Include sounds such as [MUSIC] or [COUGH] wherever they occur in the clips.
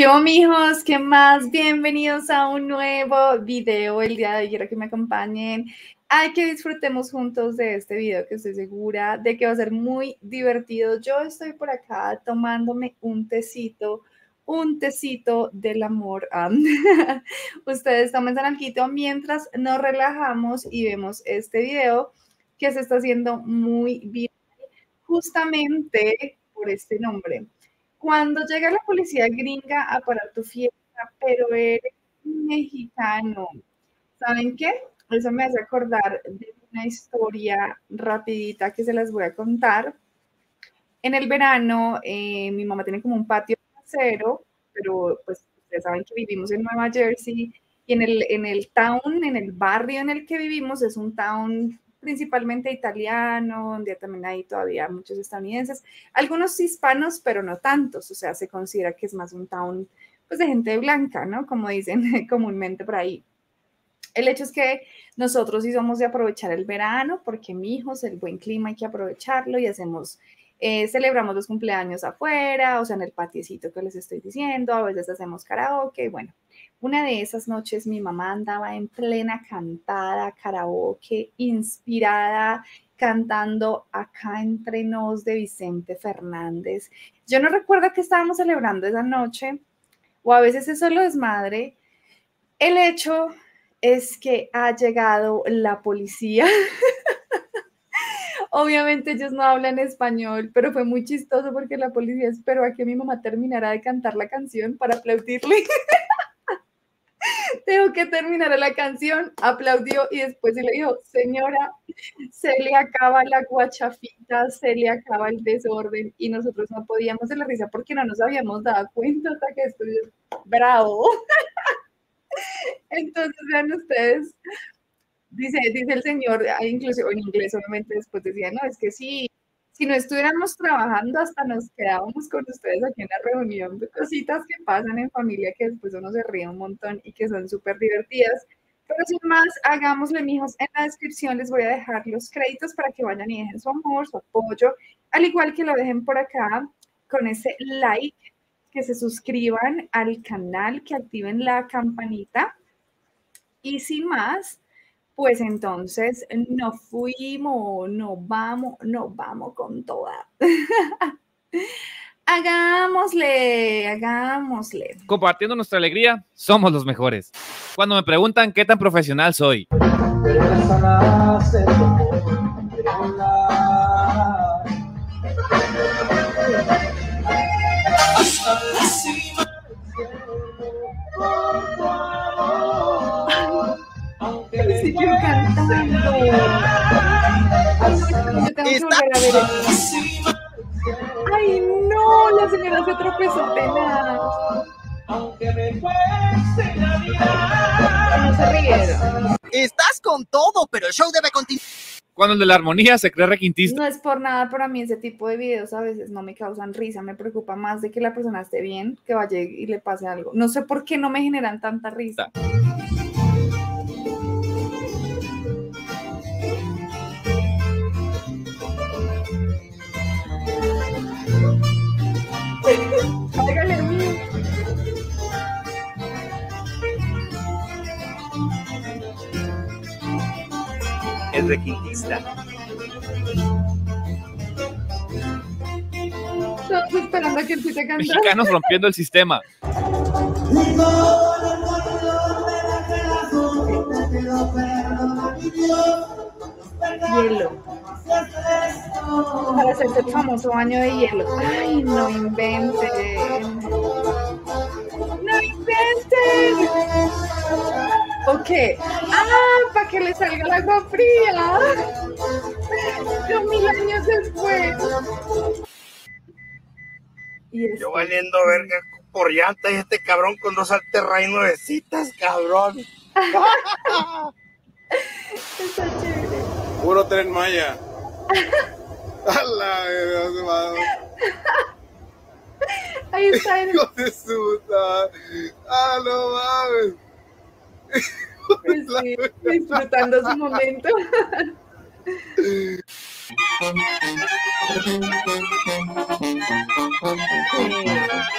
¿Qué mijos? ¿Qué más? Bienvenidos a un nuevo video. El día de hoy quiero que me acompañen. Hay que disfrutemos juntos de este video que estoy segura de que va a ser muy divertido. Yo estoy por acá tomándome un tecito, un tecito del amor. [LAUGHS] Ustedes tomen alquito mientras nos relajamos y vemos este video que se está haciendo muy bien justamente por este nombre. Cuando llega la policía gringa a parar tu fiesta, pero eres mexicano, ¿saben qué? Eso me hace acordar de una historia rapidita que se las voy a contar. En el verano, eh, mi mamá tiene como un patio trasero, pero pues ustedes saben que vivimos en Nueva Jersey y en el, en el town, en el barrio en el que vivimos, es un town principalmente italiano, donde también hay todavía muchos estadounidenses, algunos hispanos, pero no tantos, o sea, se considera que es más un town pues de gente blanca, ¿no? Como dicen [LAUGHS] comúnmente por ahí. El hecho es que nosotros sí somos de aprovechar el verano, porque mi hijos, el buen clima hay que aprovecharlo y hacemos, eh, celebramos los cumpleaños afuera, o sea, en el patiecito que les estoy diciendo, a veces hacemos karaoke, bueno, una de esas noches mi mamá andaba en plena cantada, karaoke, inspirada, cantando acá entre nos de Vicente Fernández. Yo no recuerdo qué estábamos celebrando esa noche, o a veces eso lo desmadre. El hecho es que ha llegado la policía. [LAUGHS] Obviamente ellos no hablan español, pero fue muy chistoso porque la policía esperó a que mi mamá terminara de cantar la canción para aplaudirle. [LAUGHS] tengo que terminar la canción, aplaudió y después le dijo, señora, se le acaba la guachafita, se le acaba el desorden y nosotros no podíamos de la risa porque no nos habíamos dado cuenta hasta que estuviera bravo. [LAUGHS] Entonces, vean ustedes, dice, dice el señor, incluso en inglés obviamente después decía, no, es que sí, si no estuviéramos trabajando, hasta nos quedábamos con ustedes aquí en la reunión de cositas que pasan en familia que después uno se ríe un montón y que son súper divertidas. Pero sin más, hagámosle, mijos. En la descripción les voy a dejar los créditos para que vayan y dejen su amor, su apoyo, al igual que lo dejen por acá con ese like, que se suscriban al canal, que activen la campanita. Y sin más, pues entonces nos fuimos, nos vamos, nos vamos con toda. [LAUGHS] hagámosle, hagámosle. Compartiendo nuestra alegría, somos los mejores. Cuando me preguntan qué tan profesional soy. Cantando. Ay, no, la señora se tropezó tenaz. Aunque me No se rieron. Estás con todo, pero el show debe continuar. Cuando el de la armonía se cree requintista. No es por nada, para mí ese tipo de videos a veces no me causan risa, me preocupa más de que la persona esté bien, que vaya y le pase algo. No sé por qué no me generan tanta risa. El requintista. Estamos esperando a que empiece a cantar. Mexicanos rompiendo el sistema. Hielo. Para hacerse el famoso baño de hielo. Ay, no inventen. Ah, para que le salga el agua fría. Dos mil años después. Yo valiendo verga por llanta y este cabrón con dos alterray nuevecitas, cabrón. [LAUGHS] Está chévere. Puro tren maya. Ahí está. El... Hijo de puta. Ah, no mames. Pues sí, disfrutando su momento. Sí,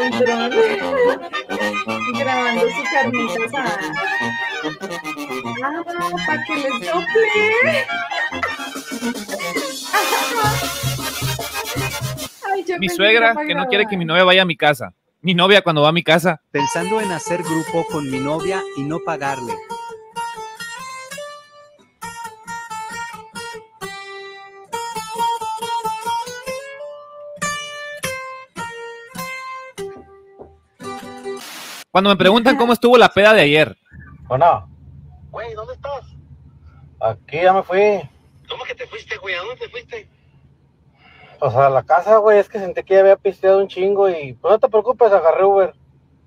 un dron. grabando su carnita asada. Ah, para que les yo Mi suegra que no quiere que mi novia vaya a mi casa. Mi novia cuando va a mi casa. Pensando en hacer grupo con mi novia y no pagarle. Cuando me preguntan cómo estuvo la peda de ayer. Bueno. Güey, ¿dónde estás? Aquí ya me fui. ¿Cómo que te fuiste, güey? ¿A dónde te fuiste? Pues a la casa, güey, es que sentí que ya había pisteado un chingo y pues no te preocupes, agarré Uber.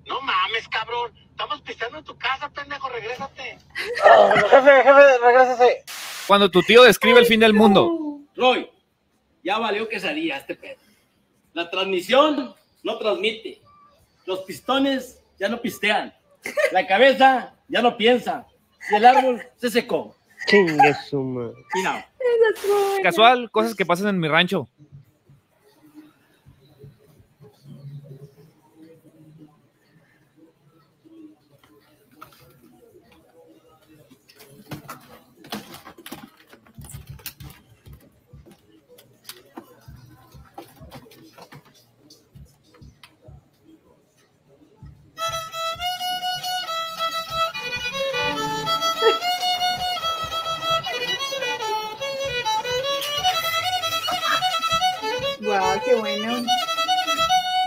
No mames, cabrón. Estamos pisteando en tu casa, pendejo. Regrésate. Ah, jefe, jefe, regrésese. Cuando tu tío describe el fin del mundo. Roy, ya valió que salía este pedo. La transmisión no transmite. Los pistones ya no pistean. La cabeza ya no piensa. Y el árbol se secó. Chingue su madre. Y no. Casual, cosas que pasan en mi rancho. Qué bueno.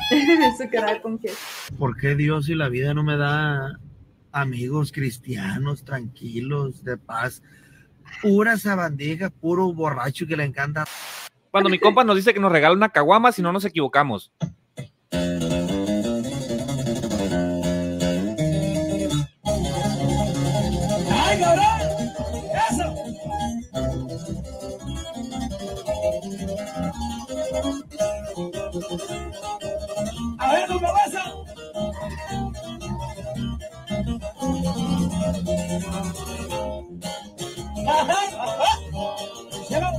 [LAUGHS] Su cara con que. ¿Por qué Dios y la vida no me da amigos cristianos, tranquilos, de paz? Pura sabandija, puro borracho que le encanta. Cuando mi compa nos dice que nos regala una caguama si no nos equivocamos. A ver. Ajá, ajá. Que la-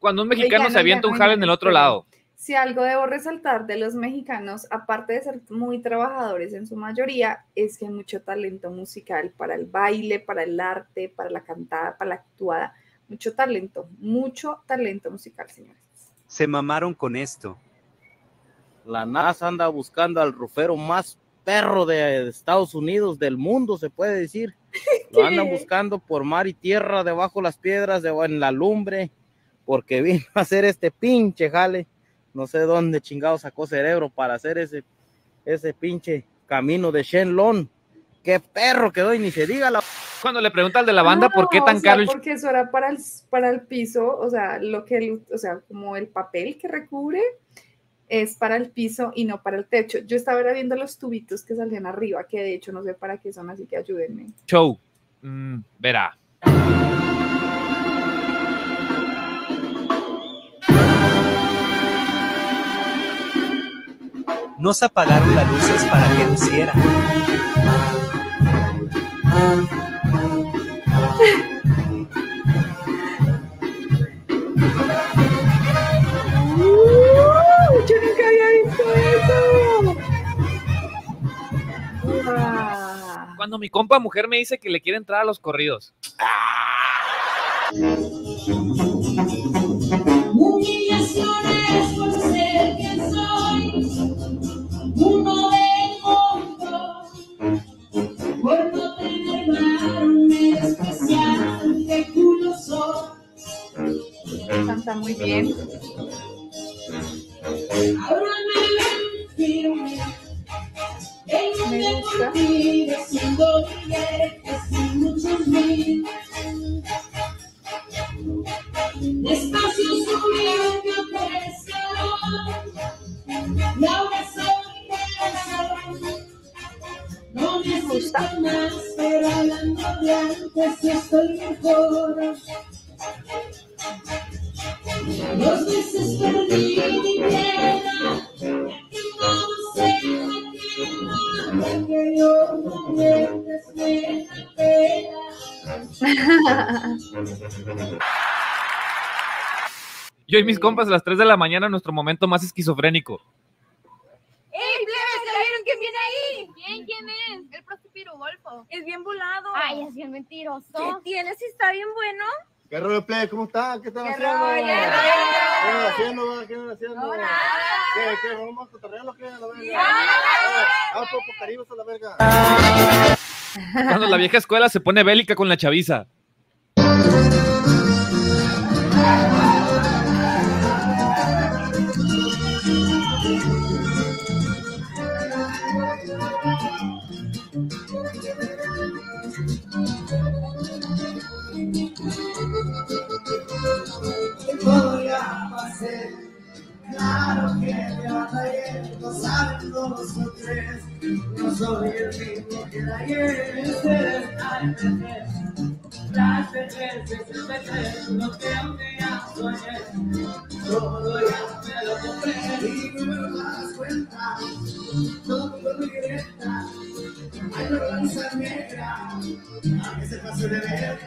Cuando un mexicano Oigan, se avienta un jale en el otro lado. Si algo debo resaltar de los mexicanos, aparte de ser muy trabajadores en su mayoría, es que hay mucho talento musical para el baile, para el arte, para la cantada, para la actuada. Mucho talento, mucho talento musical, señores. Se mamaron con esto. La NASA anda buscando al rufero más perro de Estados Unidos, del mundo, se puede decir. [LAUGHS] Lo andan buscando por mar y tierra, debajo de las piedras, en la lumbre, porque vino a hacer este pinche jale. No sé dónde chingado sacó cerebro para hacer ese, ese pinche camino de Shenlong. Qué perro quedó y ni se diga la Cuando le pregunta al de la banda por qué tan o sea, caro el Porque eso era para el, para el piso, o sea, lo que, el- o sea, como el papel que recubre es para el piso y no para el techo. Yo estaba viendo los tubitos que salían arriba, que de hecho no sé para qué son, así que ayúdenme. show? Mm, verá. Nos apagaron las luces para que luciera. ¡Uh! Yo nunca había visto eso. Cuando mi compa mujer me dice que le quiere entrar a los corridos. Humillaciones Canta muy bien. Me gusta. Yo y mis compas a las 3 de la mañana, nuestro momento más esquizofrénico. ¡Ey, plebes! ¿Ya vieron quién viene ahí? ¿Quién? ¿Quién es? El prostipiro Golfo. Es bien volado. Ay, es bien mentiroso. ¿Qué tiene si está bien bueno? ¿Qué rollo, plebe? ¿Cómo están? ¿Qué están ¿Qué haciendo? rollo? ¿Qué andan haciendo? ¿Qué andan haciendo? No, nada. ¿Qué? ¿Qué? ¿Vamos a cotorrear o qué? A la verga. Ah. Ah, pues, pues, Caribes a la verga. Cuando la vieja escuela se pone bélica con la chaviza. Claro que me batallé, lo saben todos los tres. No soy el mismo que de ayer. Ustedes saben perder. Las veces, veces, lo que día soñé. Todo ya me lo compré y no me das cuenta. Todo me directa. Hay vergüenza negra. A que se pase de ver.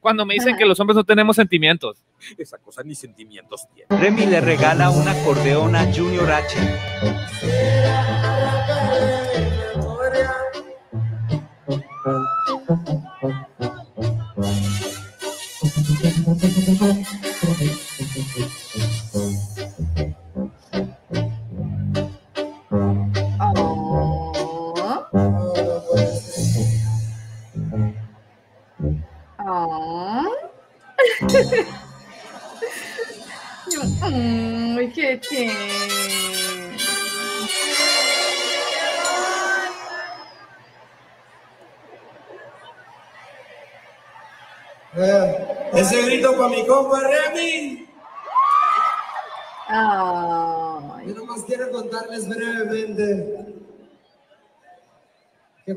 Cuando me dicen que los hombres no tenemos sentimientos. Esa cosa ni sentimientos tiene. Remy le regala un acordeón a Junior H.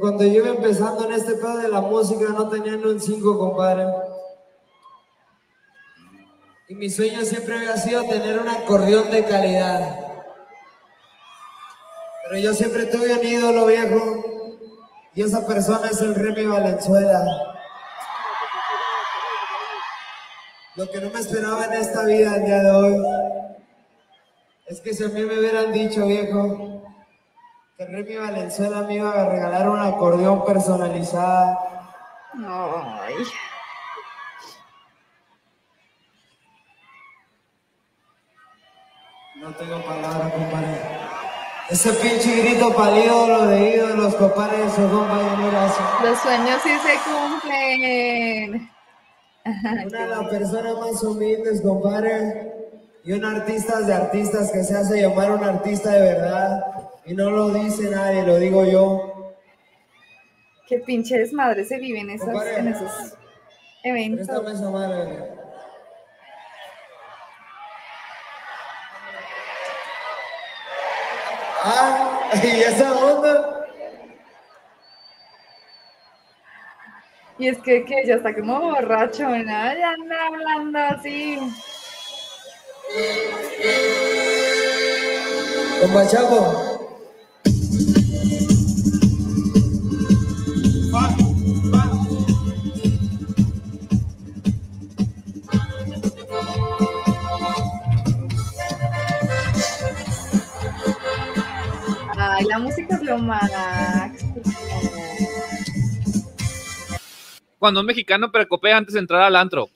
cuando yo iba empezando en este pedo de la música no tenía ni un 5, compadre. Y mi sueño siempre había sido tener un acordeón de calidad. Pero yo siempre tuve un ídolo viejo y esa persona es el Remy Valenzuela. Lo que no me esperaba en esta vida el día de hoy es que si a mí me hubieran dicho, viejo, que Remy Valenzuela me iba a regalar un acordeón personalizado. Ay. No tengo palabras, compadre. Ese pinche grito pálido, lo de ídolos, compadre, eso, compadre, mira eso. Los sueños sí se cumplen. Una de las personas más humildes, compadre. Y un artista de artistas que se hace llamar un artista de verdad. Y no lo dice nadie, lo digo yo. Qué pinche desmadre se vive en, esas, Compadre. en esos eventos. Esa madre. Ah, [LAUGHS] y esa onda. Y es que, que ya está como borracho, ¿no? Ya anda hablando así. Compa Chapo. Cuando un mexicano precopea antes de entrar al antro.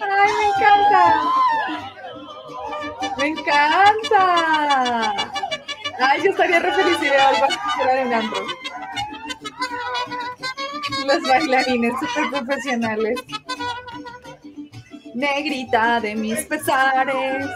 Ay, me encanta. Me encanta. Ay, yo estaría re feliz veo algo de un antro. Los bailarines súper profesionales. Negrita de mis pesares.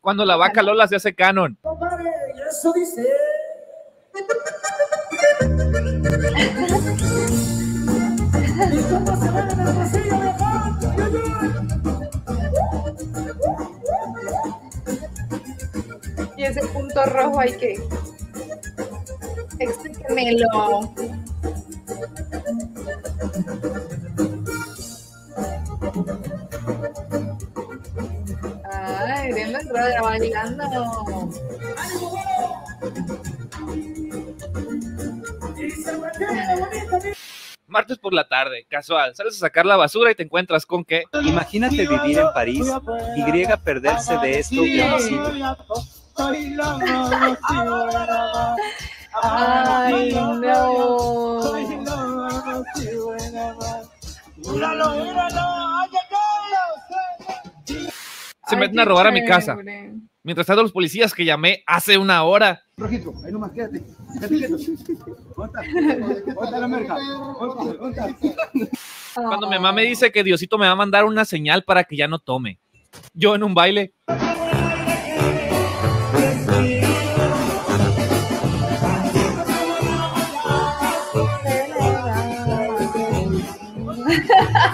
Cuando la vaca Lola se hace canon. Compadre, y eso dice. punto rojo hay que? Explíquemelo. Ay, bien los brother bailando. Martes por la tarde, casual. Sales a sacar la basura y te encuentras con que. Imagínate vivir en París y griega perderse de esto homicidio. [LAUGHS] Ay, no. se meten a robar a mi casa. Mientras tanto, los policías que llamé hace una hora Rojito, ahí nomás, quédate. Cuando mi mamá me dice que Diosito me va a mandar una señal para que ya no tome. Yo en un baile.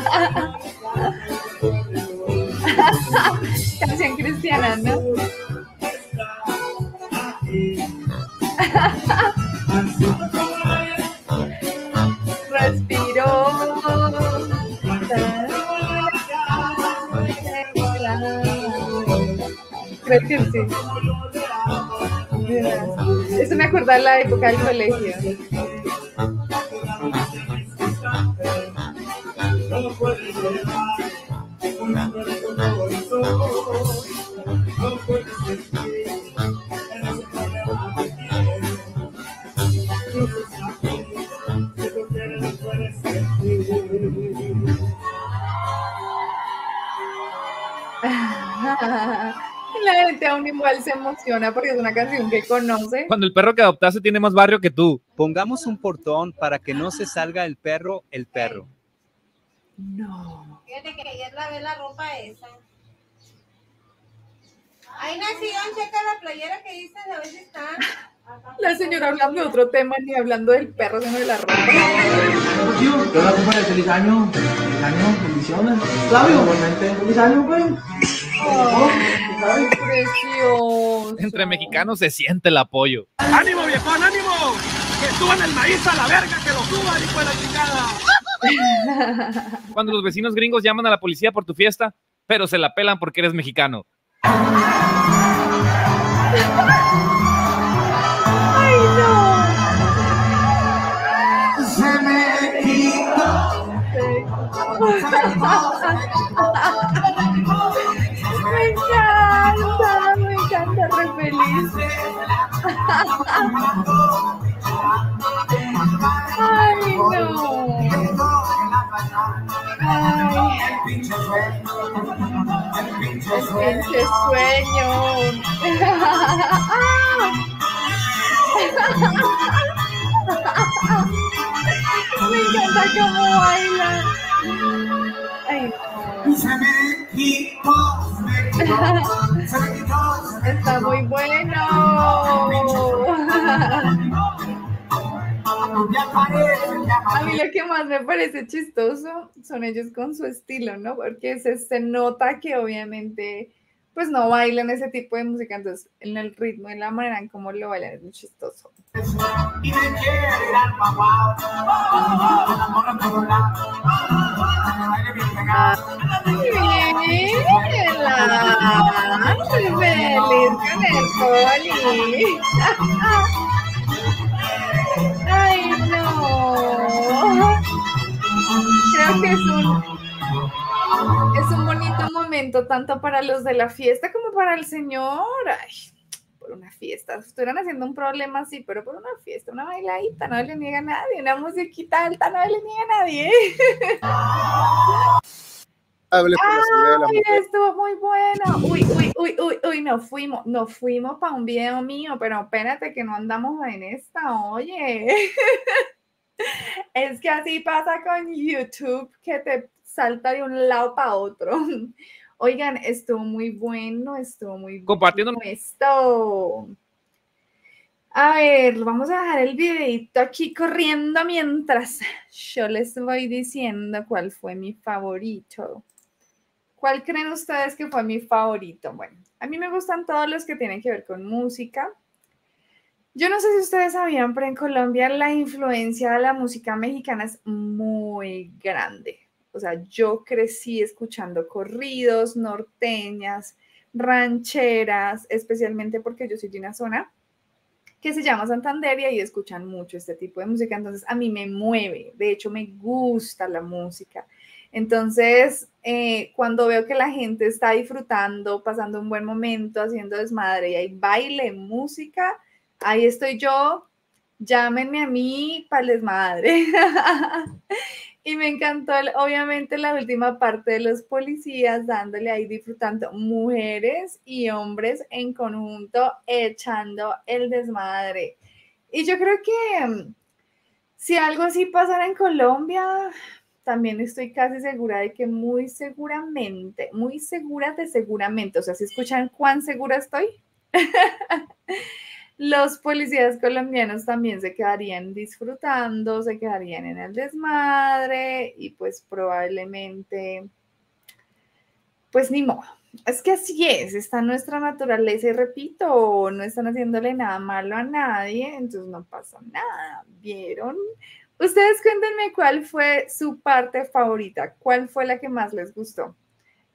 [LAUGHS] Canción cristiana, ¿no? Respiro. Creo sí. Eso me acuerda de la época del colegio. Igual se emociona porque es una canción que conoce. Cuando el perro que adoptaste tiene más barrio que tú. Pongamos un portón para que no se salga el perro, el perro. No. Fíjate que ayer lavé la ropa esa. Ahí nació, checa la playera que dices, a ver si está. La señora hablando de otro tema, ni hablando del perro, sino de la ropa. Yo la acompaño, feliz año. Feliz año, bendiciones. Flavio, igualmente. Feliz año, pues. Precioso. Entre mexicanos se siente el apoyo. ¡Ánimo, viejón, ánimo! ¡Que suban el maíz a la verga, que lo suban, hijo de la chingada! [LAUGHS] Cuando los vecinos gringos llaman a la policía por tu fiesta, pero se la pelan porque eres mexicano. Ay, no. Se me Me [LAUGHS] Ay, no. Ay, el pinche sueño. Me encanta cómo baila. Ay. Está muy bueno. A mí lo que más me parece chistoso son ellos con su estilo, ¿no? Porque se, se nota que obviamente pues no bailan ese tipo de música, entonces en el ritmo y la manera en cómo lo bailan es muy chistoso. Feliz con el poli. Ay, Creo que es un, es un bonito momento tanto para los de la fiesta como para el señor. Ay, por una fiesta. Estuvieran haciendo un problema así, pero por una fiesta, una bailadita, no le niega a nadie. Una musiquita alta, no le niega a nadie. Hable por la seguridad de la mujer. estuvo muy bueno. Uy, uy, uy, uy, uy, nos fuimos, nos fuimos para un video mío, pero espérate que no andamos en esta, oye. [LAUGHS] Es que así pasa con YouTube, que te salta de un lado para otro. [LAUGHS] Oigan, estuvo muy bueno, estuvo muy Compartiendo- bueno esto. A ver, vamos a dejar el videito aquí corriendo mientras [LAUGHS] yo les voy diciendo cuál fue mi favorito. ¿Cuál creen ustedes que fue mi favorito? Bueno, a mí me gustan todos los que tienen que ver con música. Yo no sé si ustedes sabían, pero en Colombia la influencia de la música mexicana es muy grande. O sea, yo crecí escuchando corridos, norteñas, rancheras, especialmente porque yo soy de una zona que se llama Santander y escuchan mucho este tipo de música, entonces a mí me mueve, de hecho me gusta la música. Entonces, eh, cuando veo que la gente está disfrutando, pasando un buen momento, haciendo desmadre y hay baile, música, ahí estoy yo, llámenme a mí para el desmadre. [LAUGHS] y me encantó, obviamente, la última parte de los policías dándole ahí disfrutando mujeres y hombres en conjunto echando el desmadre. Y yo creo que mm, si algo así pasara en Colombia, también estoy casi segura de que muy seguramente, muy segura de seguramente, o sea, si escuchan cuán segura estoy, [LAUGHS] los policías colombianos también se quedarían disfrutando, se quedarían en el desmadre y pues probablemente, pues ni modo. Es que así es, está nuestra naturaleza y repito, no están haciéndole nada malo a nadie, entonces no pasa nada, ¿vieron? Ustedes cuéntenme cuál fue su parte favorita, cuál fue la que más les gustó.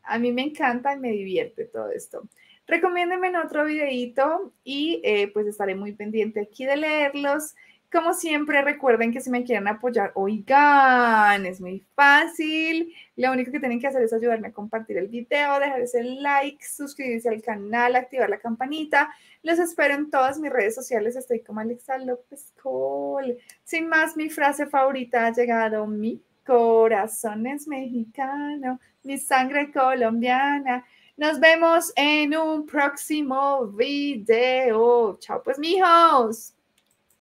A mí me encanta y me divierte todo esto. Recomiéndenme en otro videito y eh, pues estaré muy pendiente aquí de leerlos. Como siempre, recuerden que si me quieren apoyar, oigan, es muy fácil. Lo único que tienen que hacer es ayudarme a compartir el video, dejar ese like, suscribirse al canal, activar la campanita. Los espero en todas mis redes sociales. Estoy como Alexa López Cole. Sin más, mi frase favorita ha llegado. Mi corazón es mexicano, mi sangre colombiana. Nos vemos en un próximo video. Chao, pues, mijos.